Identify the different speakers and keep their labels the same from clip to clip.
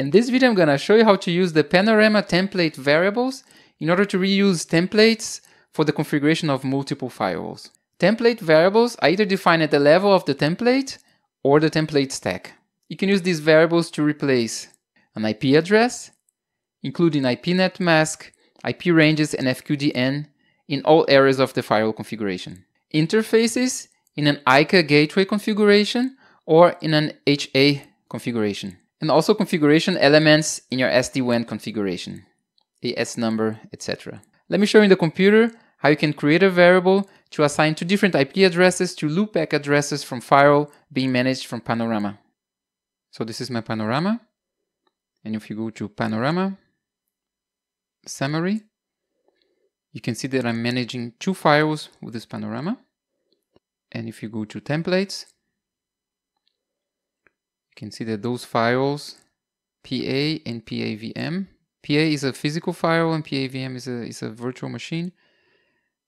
Speaker 1: In this video, I'm gonna show you how to use the Panorama template variables in order to reuse templates for the configuration of multiple firewalls. Template variables are either defined at the level of the template or the template stack. You can use these variables to replace an IP address, including IPNet mask, IP ranges, and FQDN in all areas of the firewall configuration. Interfaces in an IKE gateway configuration or in an HA configuration and also configuration elements in your SD-WAN configuration, AS number, etc. Let me show you in the computer how you can create a variable to assign two different IP addresses to loopback addresses from firewall being managed from Panorama. So this is my Panorama. And if you go to Panorama, Summary, you can see that I'm managing two firewalls with this Panorama. And if you go to Templates, you can see that those files, PA and PAVM, PA is a physical file and PAVM is a, is a virtual machine.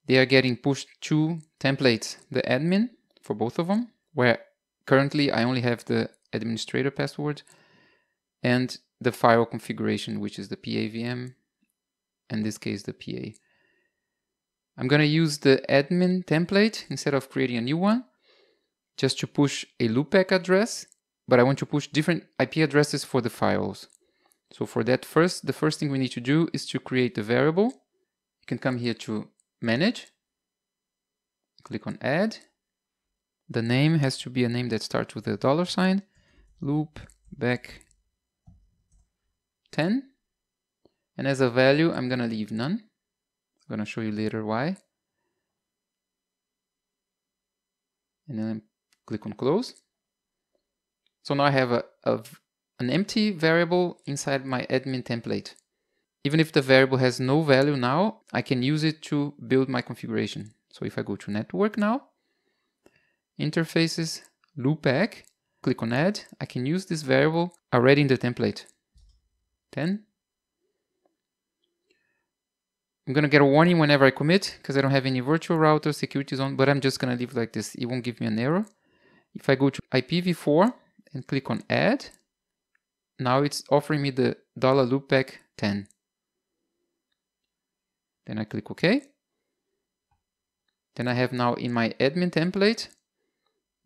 Speaker 1: They are getting pushed to templates, the admin for both of them, where currently I only have the administrator password and the file configuration, which is the PAVM, in this case the PA. I'm going to use the admin template instead of creating a new one, just to push a loopback address but I want to push different IP addresses for the files. So for that first, the first thing we need to do is to create the variable. You can come here to manage, click on add. The name has to be a name that starts with a dollar sign, loop back 10. And as a value, I'm gonna leave none. I'm gonna show you later why. And then click on close. So now I have a, a, an empty variable inside my admin template. Even if the variable has no value now, I can use it to build my configuration. So if I go to network now, interfaces, loopback, click on add, I can use this variable already in the template. 10. I'm gonna get a warning whenever I commit because I don't have any virtual router security zone, but I'm just gonna leave it like this. It won't give me an error. If I go to IPv4, and click on add, now it's offering me the dollar loopback 10. Then I click OK. Then I have now in my admin template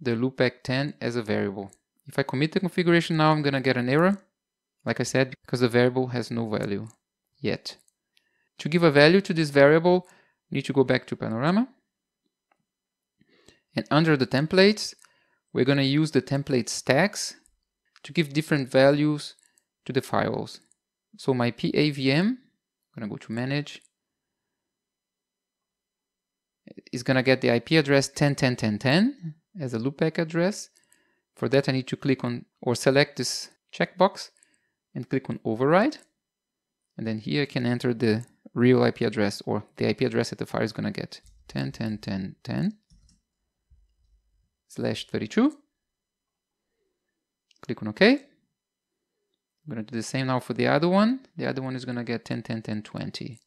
Speaker 1: the loopback 10 as a variable. If I commit the configuration now, I'm to get an error, like I said, because the variable has no value yet. To give a value to this variable, you need to go back to Panorama. And under the templates, we're going to use the template stacks to give different values to the files. So my PAVM, I'm going to go to manage, is going to get the IP address 10.10.10.10 as a loopback address. For that, I need to click on or select this checkbox and click on override. And then here I can enter the real IP address or the IP address that the file is going to get 10.10.10.10 slash 32. Click on OK. I'm going to do the same now for the other one. The other one is going to get 10, 10, 10, 20.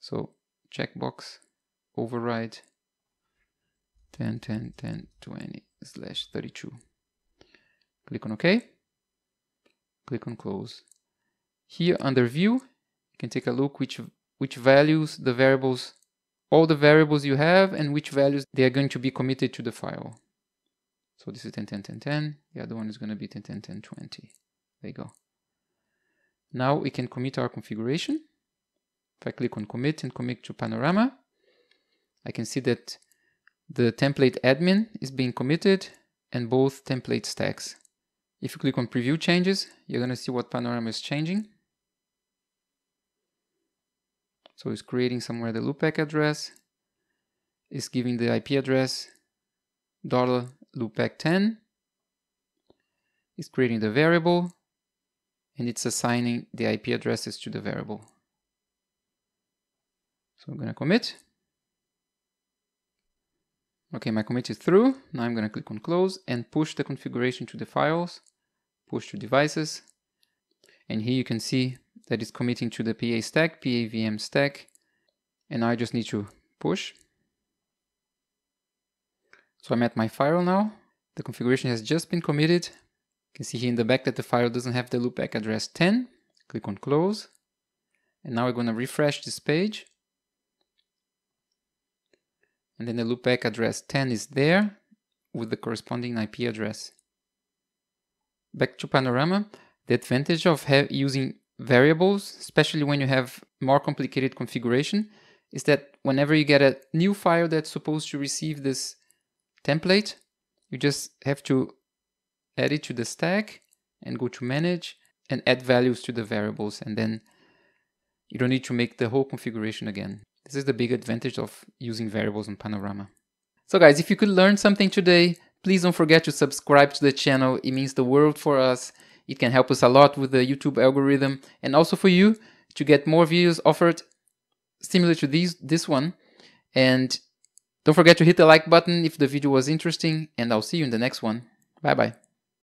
Speaker 1: So checkbox, override 10, 10, 10, 20 slash 32. Click on OK. Click on close. Here under view, you can take a look which, which values the variables, all the variables you have and which values they are going to be committed to the file. So this is 10, 10, 10, 10. The other one is going to be 10, 10, 10, 20. There you go. Now we can commit our configuration. If I click on commit and commit to Panorama, I can see that the template admin is being committed and both template stacks. If you click on preview changes, you're going to see what Panorama is changing. So it's creating somewhere the loopback address, it's giving the IP address, dollar loopback 10 is creating the variable and it's assigning the IP addresses to the variable. So I'm going to commit. Okay, my commit is through. Now I'm going to click on close and push the configuration to the files, push to devices. And here you can see that it's committing to the PA stack, PAVM stack. And I just need to push. So I'm at my file now. The configuration has just been committed. You can see here in the back that the file doesn't have the loopback address 10. Click on close. And now we're going to refresh this page. And then the loopback address 10 is there with the corresponding IP address. Back to Panorama, the advantage of using variables, especially when you have more complicated configuration, is that whenever you get a new file that's supposed to receive this template, you just have to add it to the stack and go to manage and add values to the variables and then you don't need to make the whole configuration again. This is the big advantage of using variables in Panorama. So guys, if you could learn something today, please don't forget to subscribe to the channel. It means the world for us. It can help us a lot with the YouTube algorithm and also for you to get more videos offered similar to these, this one. And don't forget to hit the like button if the video was interesting and I'll see you in the next one. Bye bye.